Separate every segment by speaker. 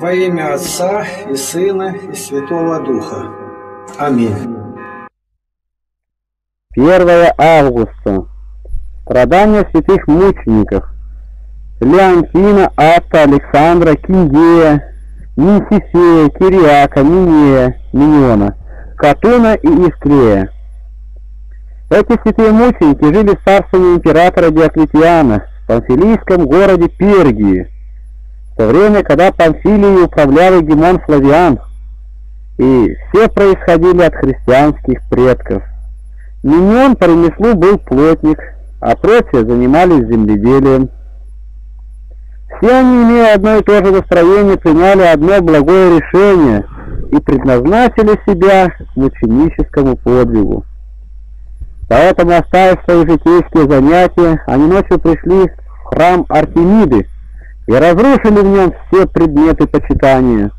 Speaker 1: Во имя Отца и Сына и Святого Духа. Аминь.
Speaker 2: 1 августа. Страдания святых мучеников. Леонтина, Атта, Александра, Киндея, Нинсифея, Кириака, Минея, Миньона, Катуна и Искрея. Эти святые мученики жили в царствовании императора Диоклетиана в памфилийском городе Пергии, то время, когда Памфилией управлял Гемон Флавиан, и все происходили от христианских предков. Миньон по ремеслу был плотник, а прочие занимались земледелием. Все они, имея одно и то же настроение, приняли одно благое решение и предназначили себя мученическому подвигу. Поэтому, оставив свои житейские занятия, они ночью пришли в храм Артемиды и разрушили в нем все предметы почитания.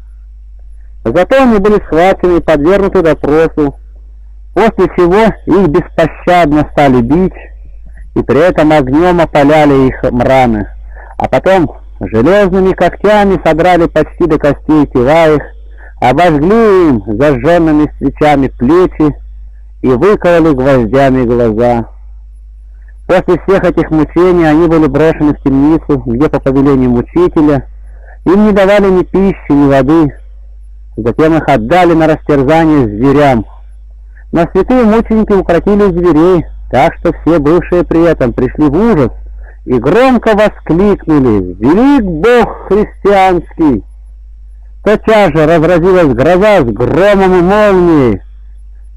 Speaker 2: Зато они были схвачены и подвергнуты допросу, после чего их беспощадно стали бить и при этом огнем опаляли их раны, а потом железными когтями содрали почти до костей тела их, обожгли им зажженными свечами плечи и выкололи гвоздями глаза. После всех этих мучений они были брошены в темницу, где по повелению мучителя им не давали ни пищи, ни воды. Затем их отдали на растерзание зверям. Но святые мученики укротили зверей, так что все бывшие при этом пришли в ужас и громко воскликнули «Велик Бог христианский!» Тотчас же разразилась гроза с громом и молнией,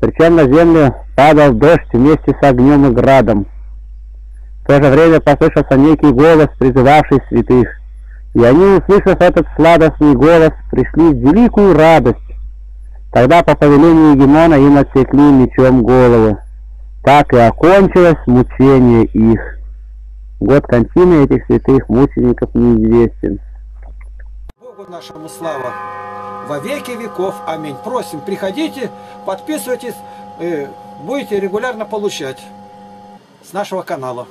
Speaker 2: причем на землю падал дождь вместе с огнем и градом. В то же время послышался некий голос, призывавший святых, и они, услышав этот сладостный голос, пришли в великую радость. Тогда по повелению Егемона им отсекли мечом головы. Так и окончилось мучение их. Год кончины этих святых мучеников неизвестен.
Speaker 1: Богу нашему слава во веки веков. Аминь. Просим, приходите, подписывайтесь, э, будете регулярно получать с нашего канала.